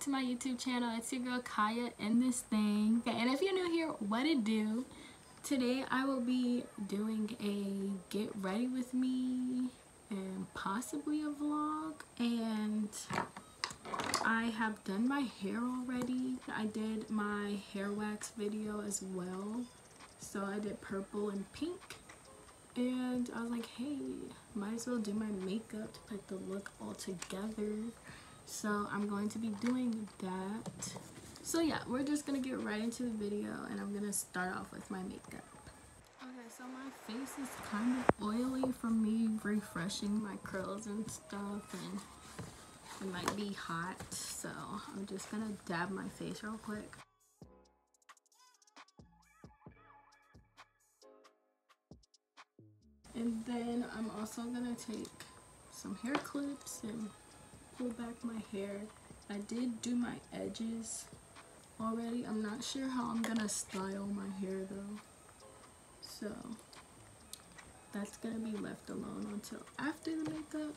to my YouTube channel. It's your girl Kaya in this thing. And if you're new here, what it do? Today I will be doing a get ready with me and possibly a vlog. And I have done my hair already. I did my hair wax video as well. So I did purple and pink. And I was like, hey, might as well do my makeup to put the look all together so I'm going to be doing that. So yeah we're just gonna get right into the video and I'm gonna start off with my makeup. Okay so my face is kind of oily from me refreshing my curls and stuff and it might be hot so I'm just gonna dab my face real quick. And then I'm also gonna take some hair clips and pull back my hair. I did do my edges already. I'm not sure how I'm gonna style my hair though. So that's gonna be left alone until after the makeup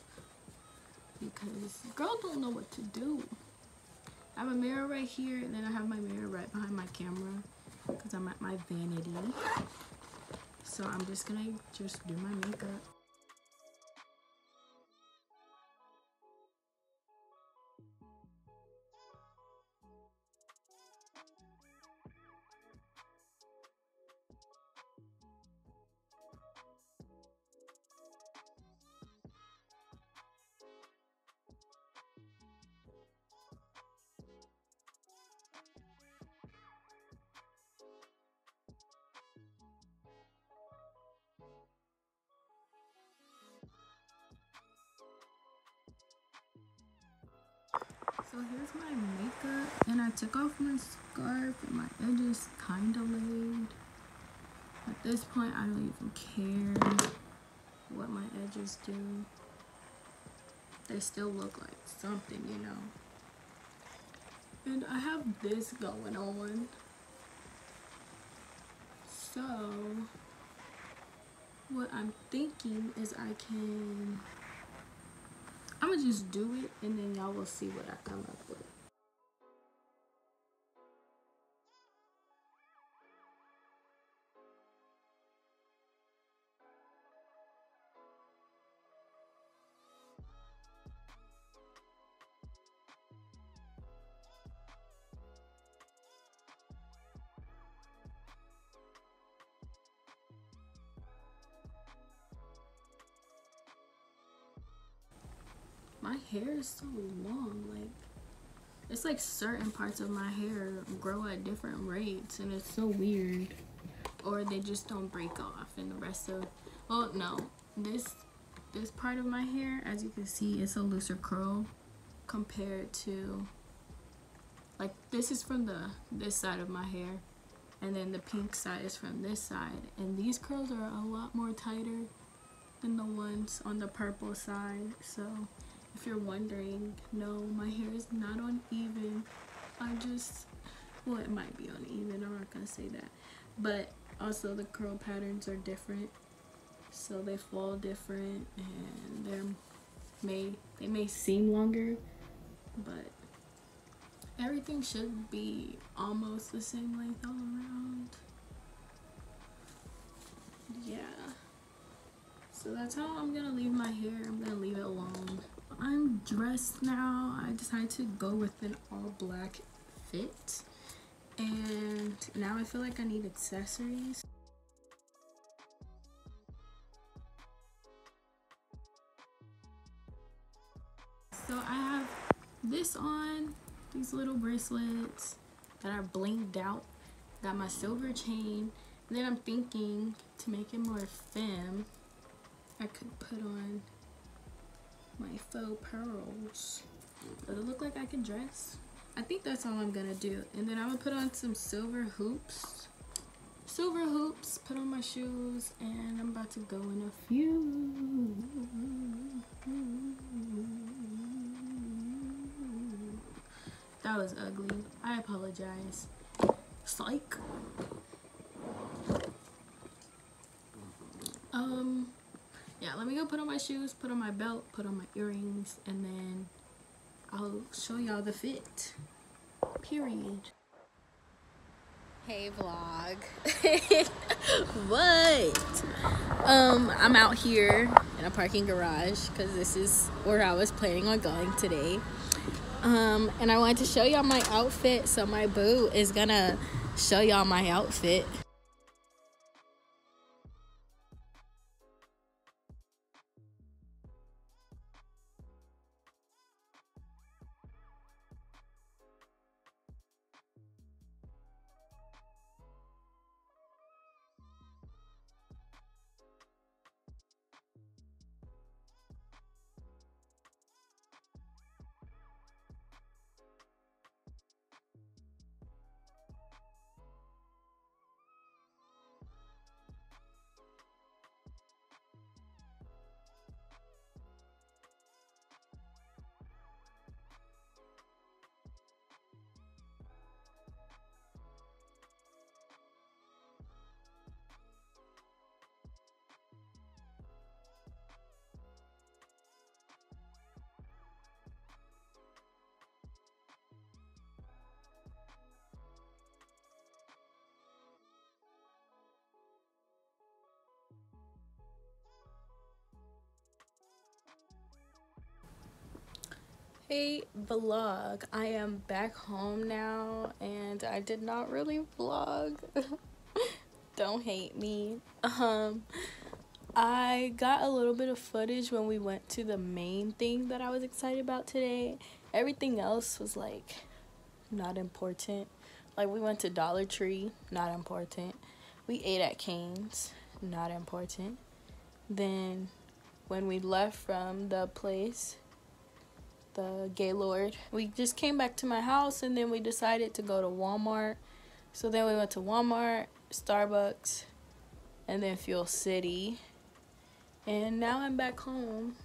because girl don't know what to do. I have a mirror right here and then I have my mirror right behind my camera because I'm at my vanity. So I'm just gonna just do my makeup. So here's my makeup and I took off my scarf and my edges kind of laid. At this point I don't even care what my edges do. They still look like something, you know. And I have this going on. So what I'm thinking is I can I'm gonna just do it and then y'all will see what I come up with. My hair is so long like it's like certain parts of my hair grow at different rates and it's so weird. Or they just don't break off and the rest of oh no. This this part of my hair as you can see it's a looser curl compared to like this is from the this side of my hair and then the pink side is from this side. And these curls are a lot more tighter than the ones on the purple side so if you're wondering no my hair is not uneven. I just well it might be uneven i'm not gonna say that. But also the curl patterns are different so they fall different and they're may they may seem longer but everything should be almost the same length all around. Yeah. So that's how i'm gonna leave my hair. I'm gonna leave it alone I'm dressed now. I decided to go with an all black fit. And now I feel like I need accessories. So I have this on, these little bracelets that are blinked out. Got my silver chain. And then I'm thinking to make it more femme, I could put on my faux pearls. Does it look like I can dress? I think that's all I'm gonna do. And then I'm gonna put on some silver hoops. Silver hoops, put on my shoes, and I'm about to go in a few. That was ugly. I apologize. Psych. Um, yeah, let me go put on my shoes, put on my belt, put on my earrings, and then I'll show y'all the fit. Period. Hey vlog. what? Um, I'm out here in a parking garage because this is where I was planning on going today. Um, and I wanted to show y'all my outfit. So my boo is gonna show y'all my outfit. Vlog, I am back home now and I did not really vlog. Don't hate me. Um I got a little bit of footage when we went to the main thing that I was excited about today. Everything else was like not important. Like we went to Dollar Tree, not important. We ate at Cane's, not important. Then when we left from the place, the Gaylord. We just came back to my house and then we decided to go to Walmart. So then we went to Walmart, Starbucks, and then Fuel City. And now I'm back home.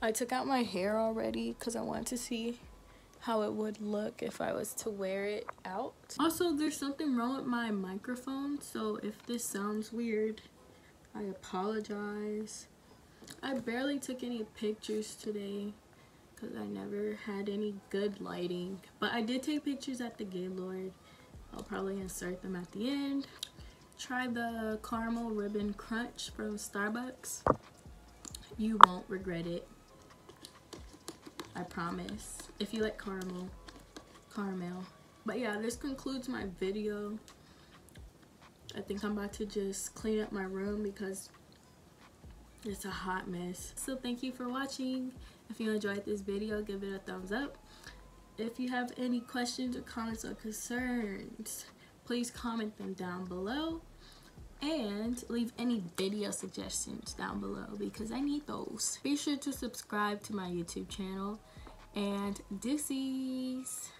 I took out my hair already because I wanted to see how it would look if I was to wear it out. Also, there's something wrong with my microphone, so if this sounds weird, I apologize. I barely took any pictures today because I never had any good lighting. But I did take pictures at the Gaylord. I'll probably insert them at the end. Try the caramel ribbon crunch from Starbucks. You won't regret it. I promise. If you like caramel, caramel. But yeah, this concludes my video. I think I'm about to just clean up my room because it's a hot mess. So thank you for watching. If you enjoyed this video give it a thumbs up. If you have any questions or comments or concerns please comment them down below. And leave any video suggestions down below because I need those. Be sure to subscribe to my YouTube channel. And deuces.